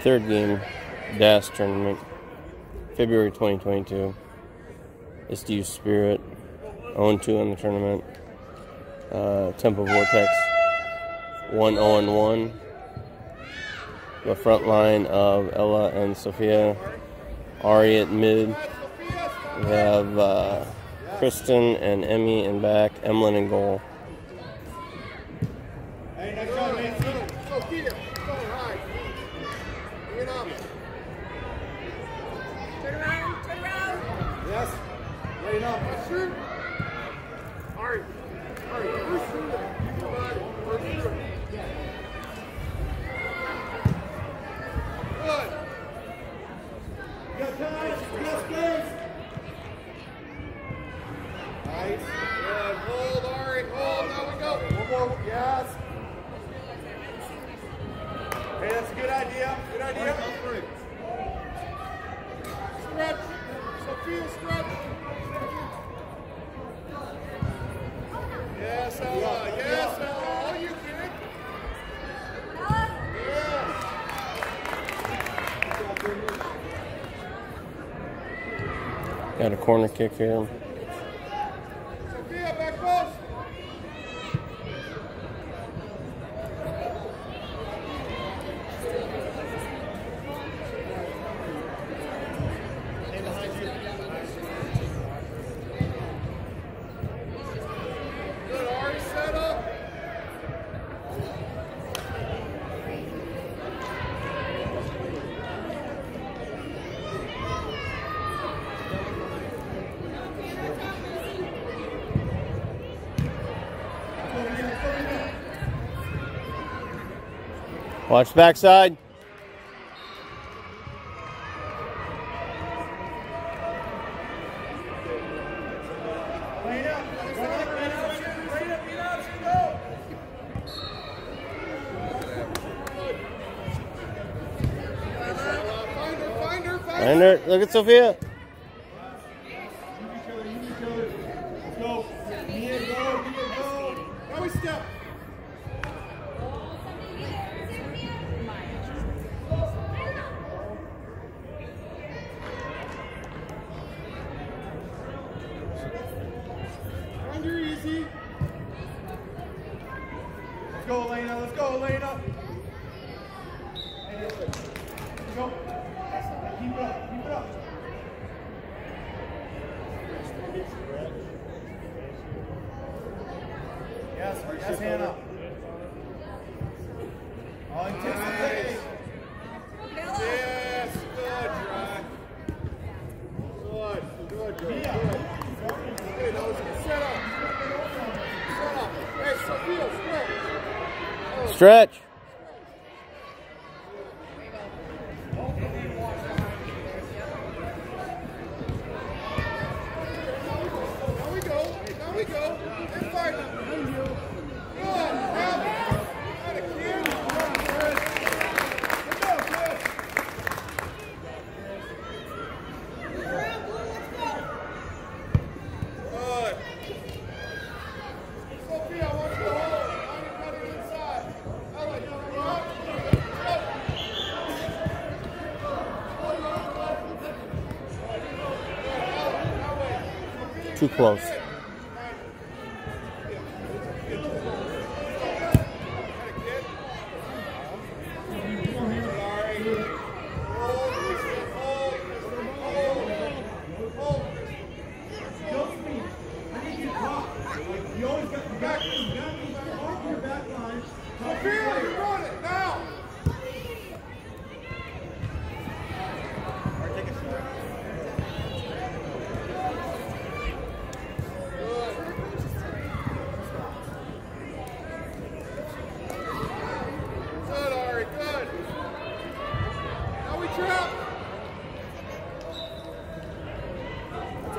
third game DAS tournament, February 2022. SDU Spirit, 0 2 in the tournament. Uh, Tempo Vortex, 1 0 1. The front line of Ella and Sophia. Ari at mid. We have uh, Kristen and Emmy in back. Emlyn in goal. Got a corner kick here. Watch the backside. Find. Look at Sophia. too close.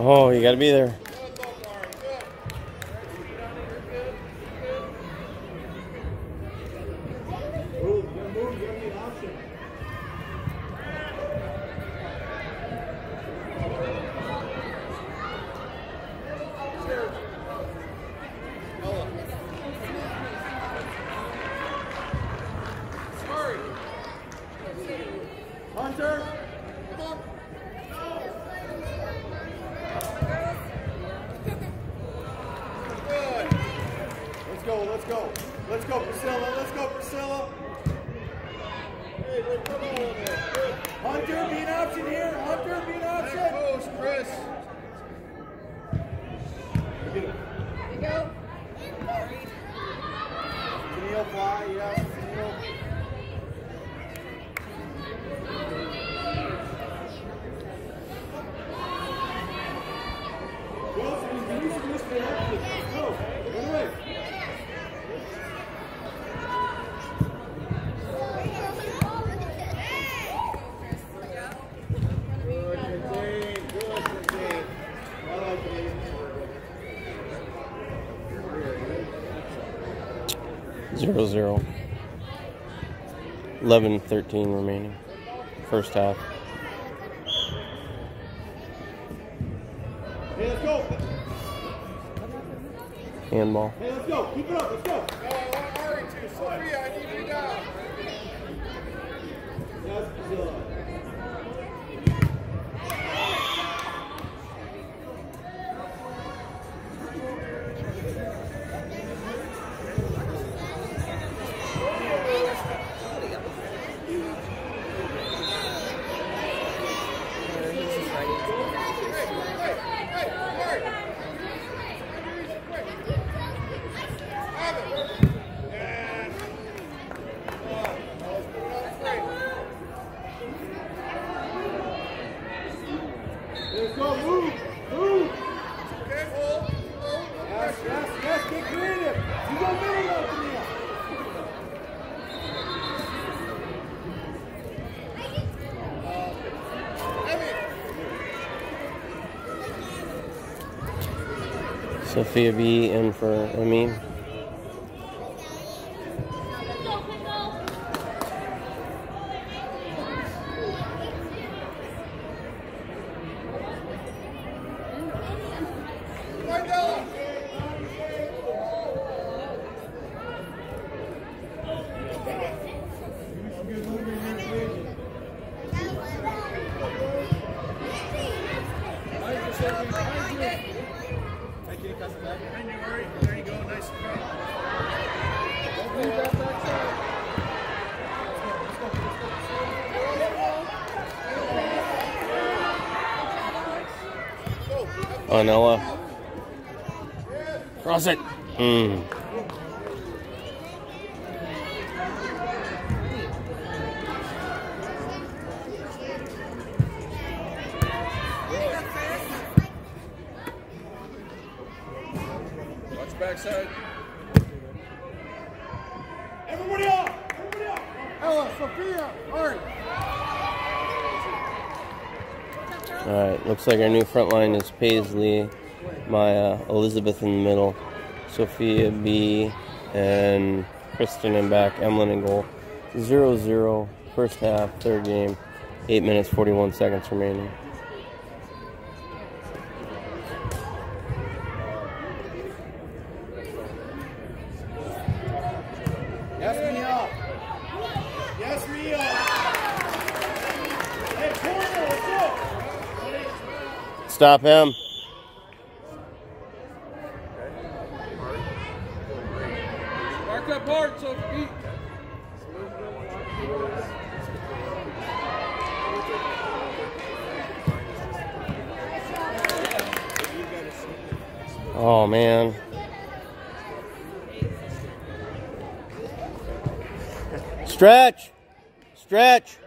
Oh, you gotta be there. 0 0. 11 13 remaining. First half. Hey, let's go. Handball. Hey, let's go. Keep it up. Let's go. Sophia B and for Amin. Sophia All right, looks like our new front line is Paisley, Maya, Elizabeth in the middle, Sophia B, and Kristen in back, Emlyn in goal. 0-0, first half, third game, 8 minutes, 41 seconds remaining. stop him. Mark so feet. Oh man. Stretch. Stretch.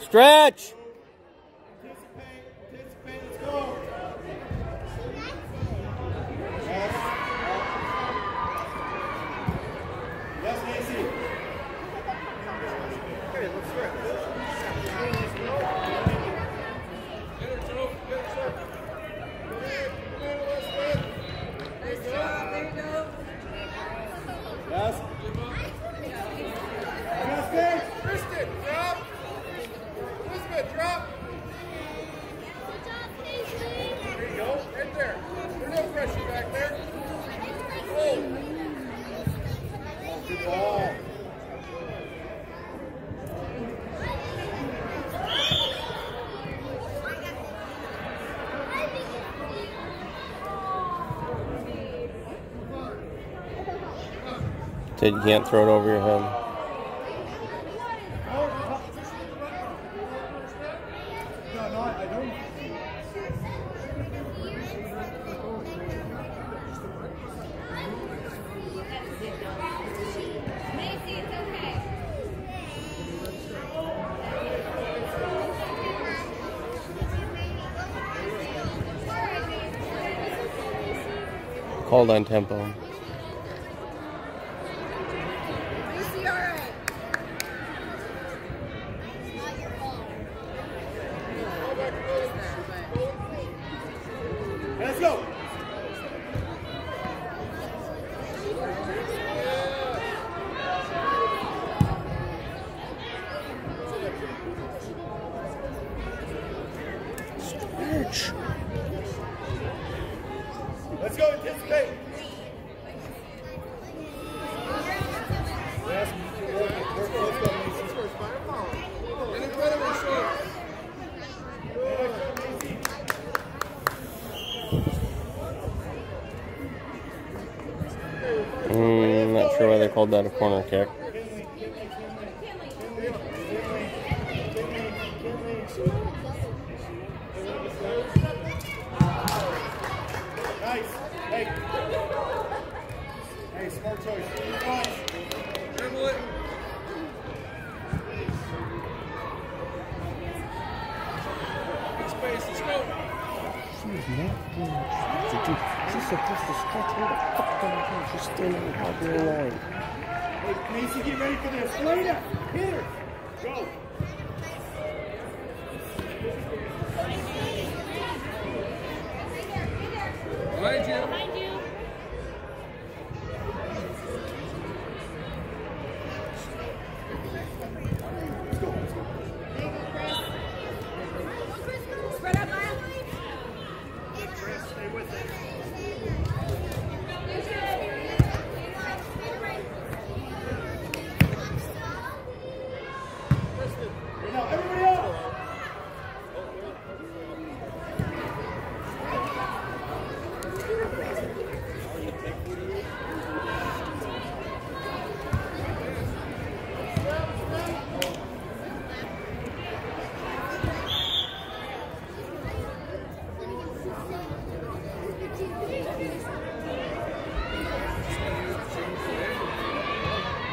Stretch. Ted, you can't throw it over your head. Called on tempo. Called that a corner kick. She's supposed to stretch her the fuck down line. She's standing out the line. Macy, get ready for this. Lay down. Hit her. Go. Behind you. Behind you. Let's go. Let's go. Spread out, Maya. Stay with it. Now, everybody else.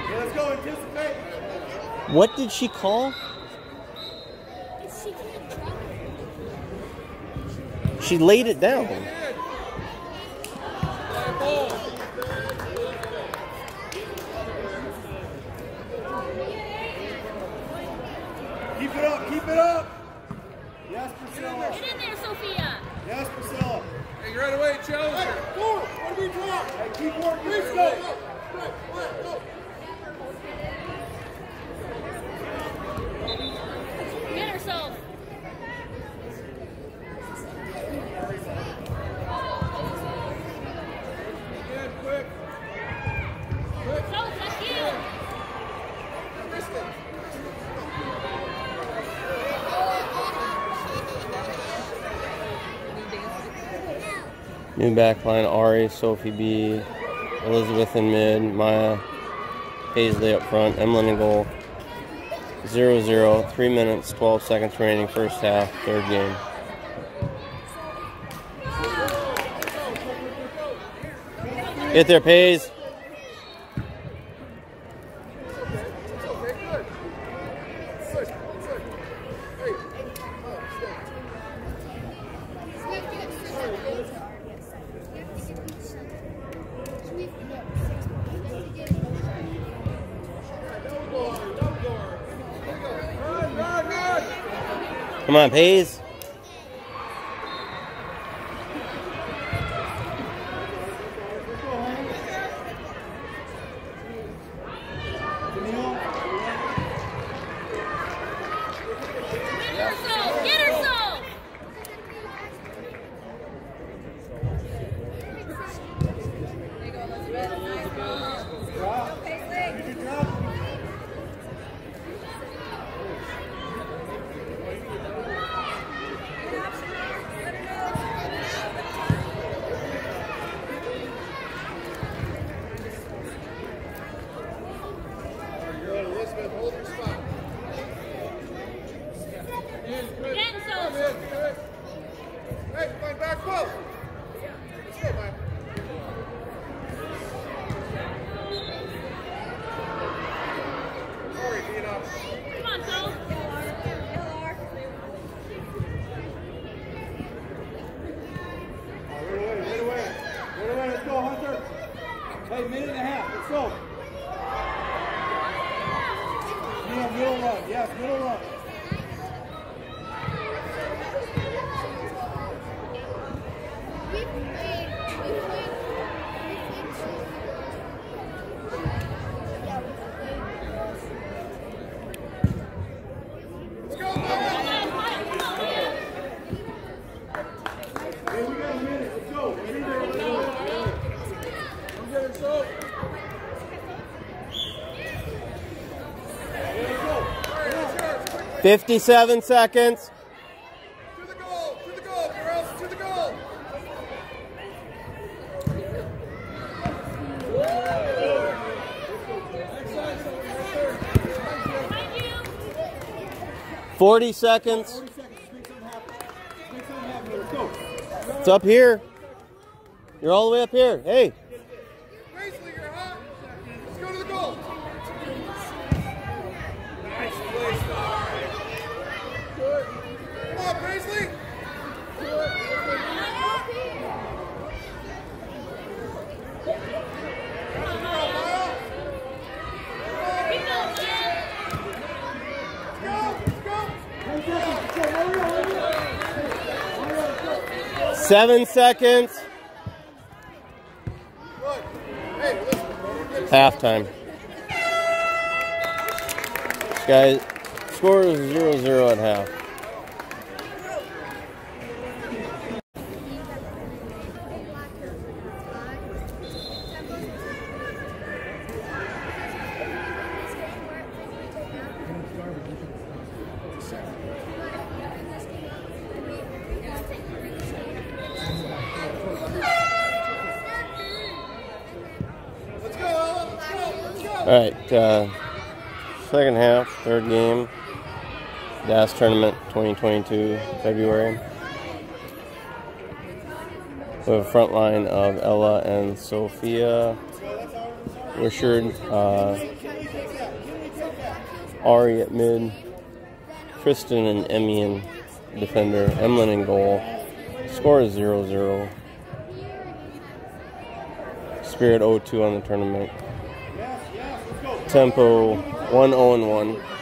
Okay, let's go. Anticipate. What did she call? She can't drop it. She laid it down. back backline, Ari, Sophie B, Elizabeth in mid, Maya, Paisley up front, Emlyn in goal. 0-0, 3 minutes, 12 seconds remaining first half, third game. Get there, Pays. Trump. 57 seconds. To the goal, to the goal, girls, to the goal. Forty seconds. It's up here. You're all the way up here. Hey. Seven seconds. Halftime. Guys, score is 0-0 at half. Alright, uh, second half, third game, DAS Tournament 2022, February. So the front line of Ella and Sophia, Richard, uh, Ari at mid, Kristen and Emmy in defender, Emlyn in goal. Score is 0 0. Spirit 0 2 on the tournament tempo, one on one.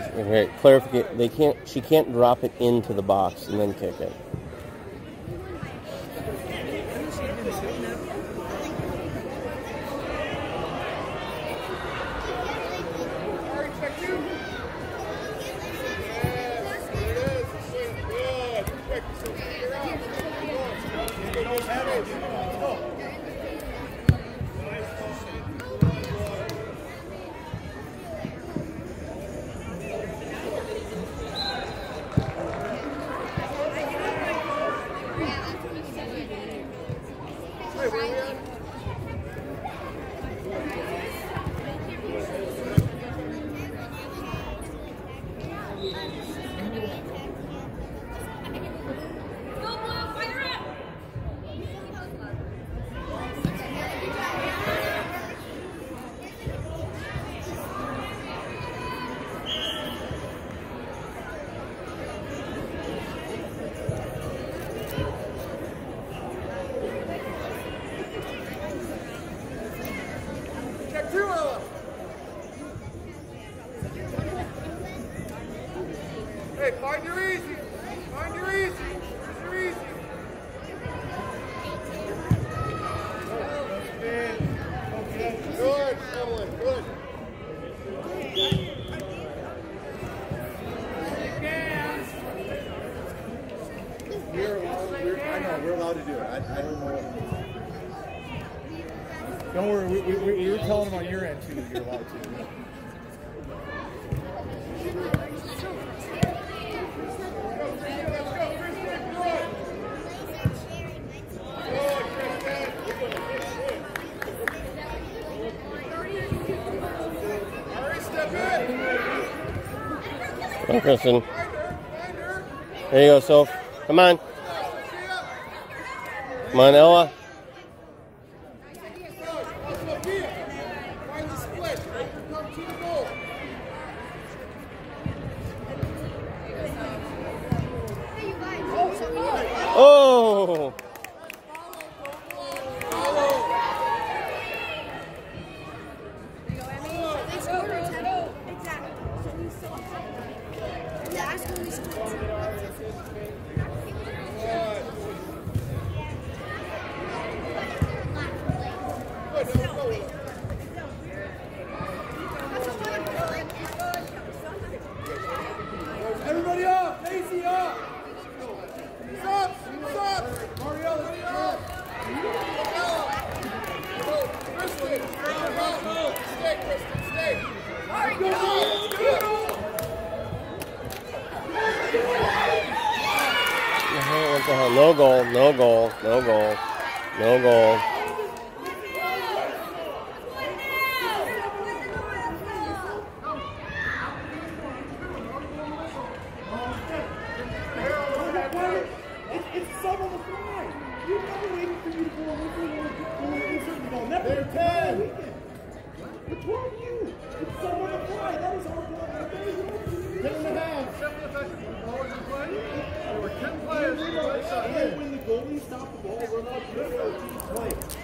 Clarify it. clarification. They can't. She can't drop it into the box and then kick it. on your end too, you're allowed to. Kristen. There you go, Soph. Come on. Come on, Ella. Good play.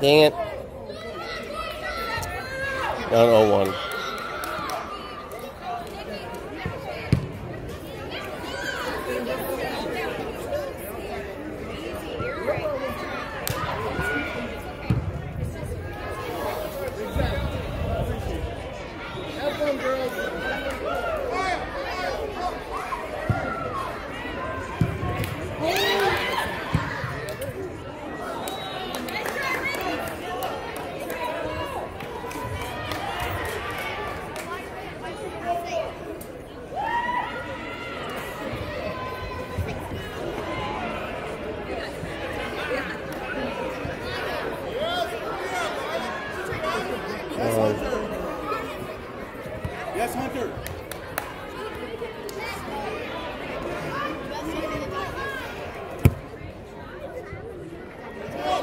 Dang it. Not oh know 1.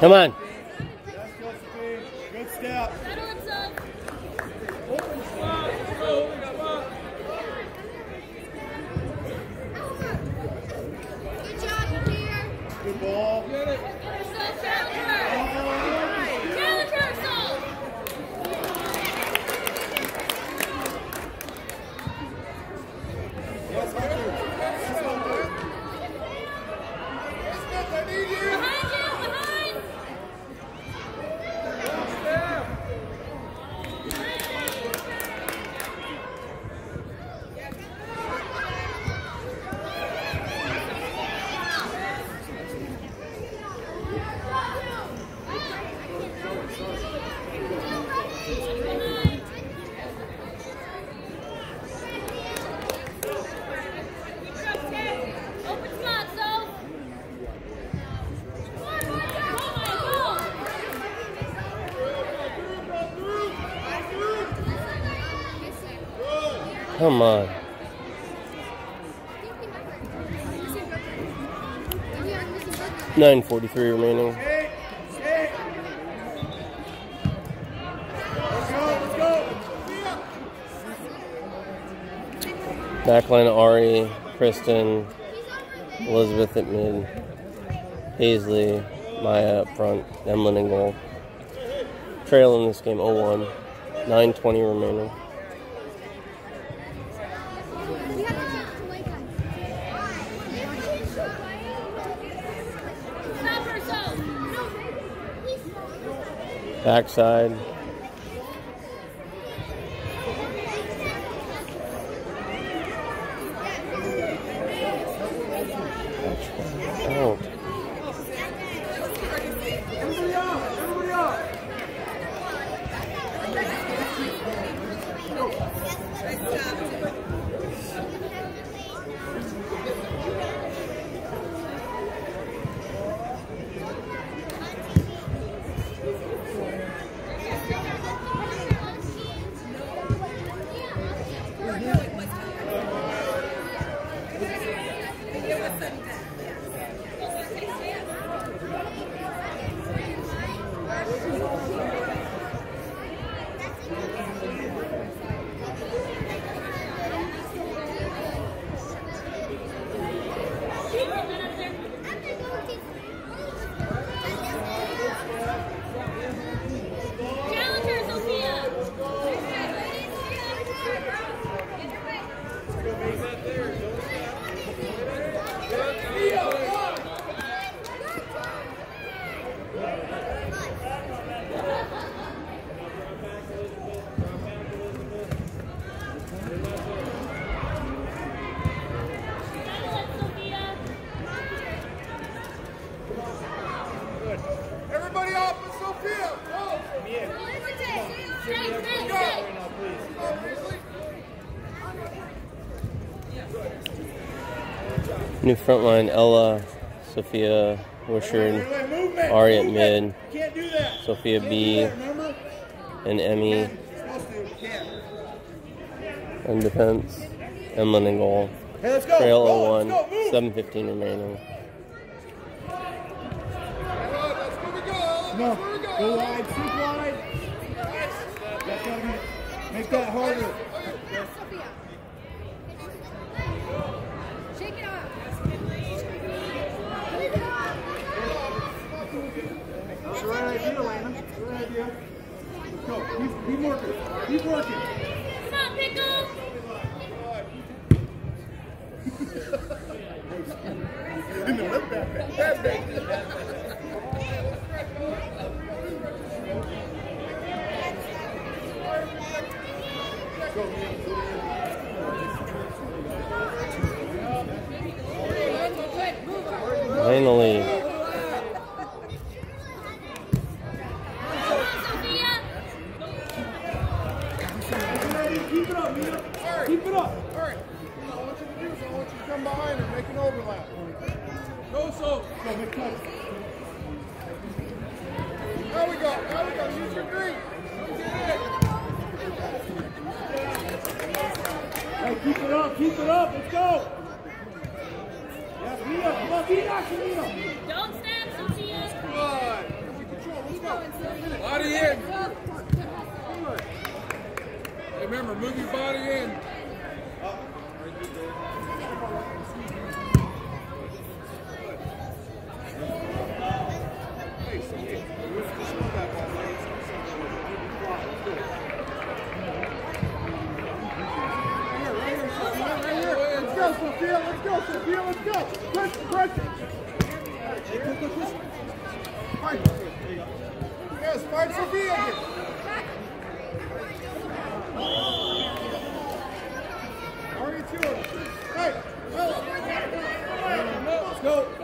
同志们。Come on. Nine forty three remaining. Backline Ari, Kristen, Elizabeth at mid, Hazley, Maya up front, Emlyn in goal. Trail in this game 0-1, 9.20 remaining. backside. Out. New frontline Ella, Sophia Wishard, Ari at mid, Sophia B, and Emmy in defense, Emlyn in goal. Hey, Trail 01, 7.15 remaining. Go wide, shoot wide. Make that harder. let's go, Sophia, let's go. Press, press. Fight. Yes, fight Sophia again. Hey, let's go.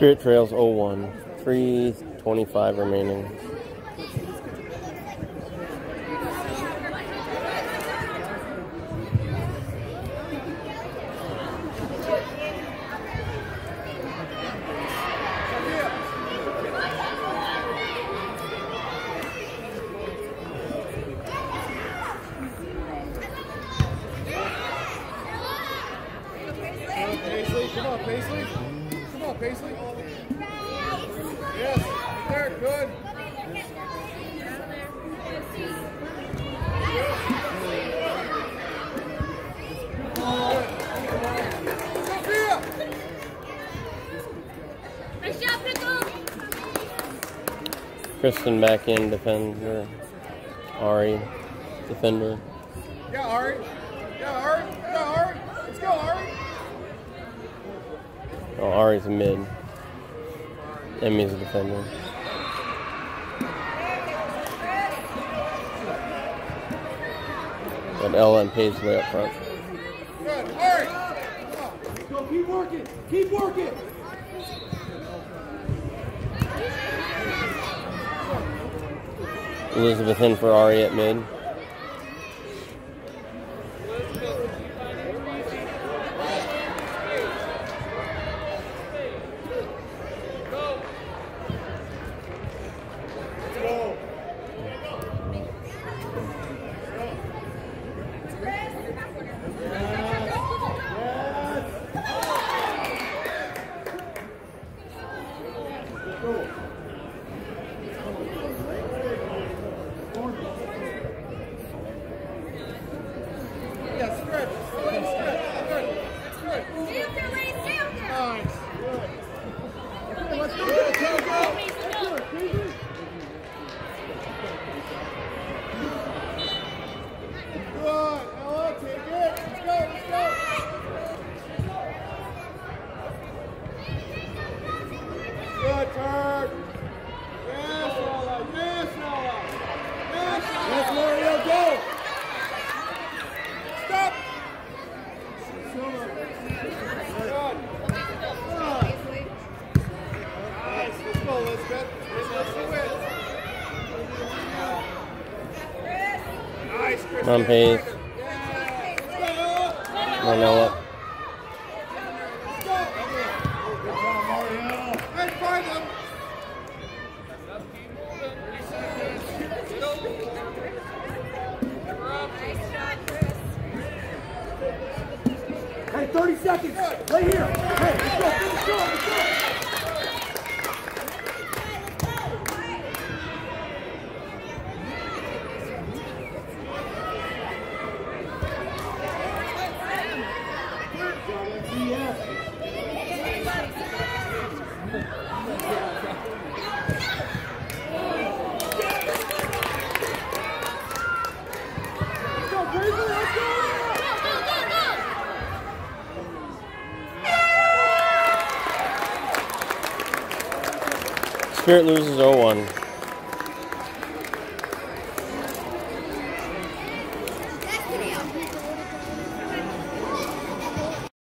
Spirit Trails 01, 325 remaining. Tristan back in defender. Ari, defender. Yeah, Ari. Yeah, Ari. Yeah, Ari. Let's go, Ari. Oh, Ari's a mid. Emmy's a defender. But Ella and way up front. Elizabeth and Ferrari at mid. Hey, find them. Hey, 30 seconds. Right here. Hey, let's go. Let's go. Let's go. Spirit loses 0 1.